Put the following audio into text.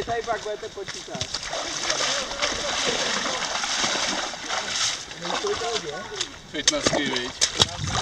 vy tady pak budete počítat. Fitnessky, viď?